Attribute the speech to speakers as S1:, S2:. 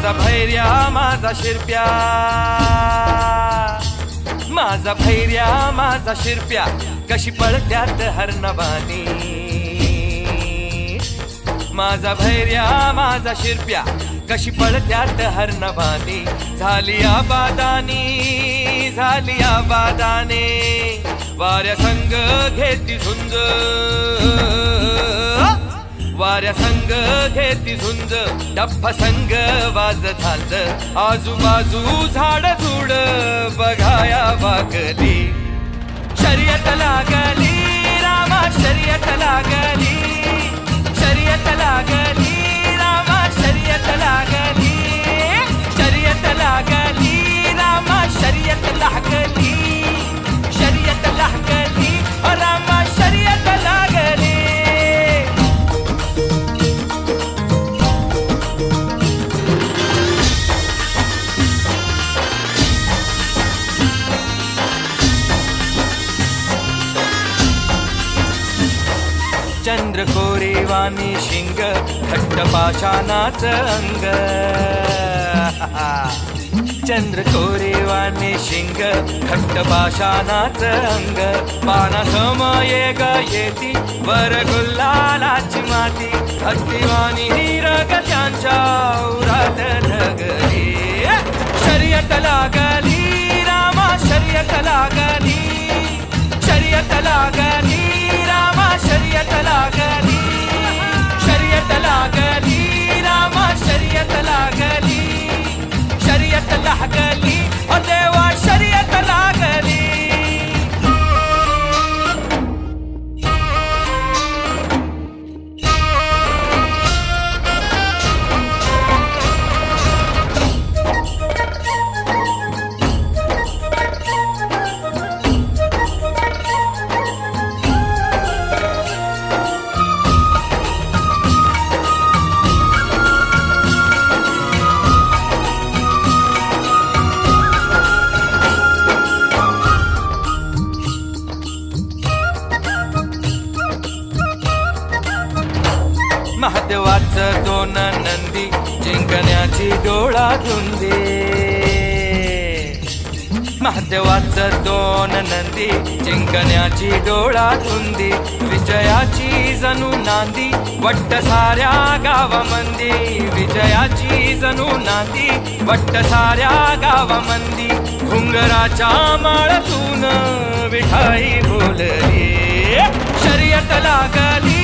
S1: माझा भैर्या माझा शिरप्या. माझा भैर्या माझा शिरप्या. कशी पळत्यात हरणबानी. माझा भैर्या माझा शिरप्या. कशी पळत्यात हरणबानी. झाली आबादानी झाली आबादाने. वाऱ्या संग घेती झुंज. साऱ्या संग घेती झुंज. डप्प संग वाज झालं आजूबाजू झाड झुड बघाया वागली. शर्यत लागली. चंद्र कोरेवानी शिंग घट्ट पाषाणाच अंग. चंद्र कोरेवानी शिंग घट्ट पाषाणाच अंग. पाना समये येती वर गुल्लालाची माती. हत्तीवाणी रग त्यांच्या उरात ढगली. शर्यत लागली महादेवाचं दोन नंदी जिंकण्याची डोळा धुंदी. महादेवाचं दोन नंदी जिंकण्याची डोळा धुंदी. विजयाची जणू नांदी वट्ट साऱ्या गावामंदी. विजयाची जणू नांदी वट्ट साऱ्या गावामंदी. घुंगराच्या माळतून विठाई बोलली. शर्यत लागली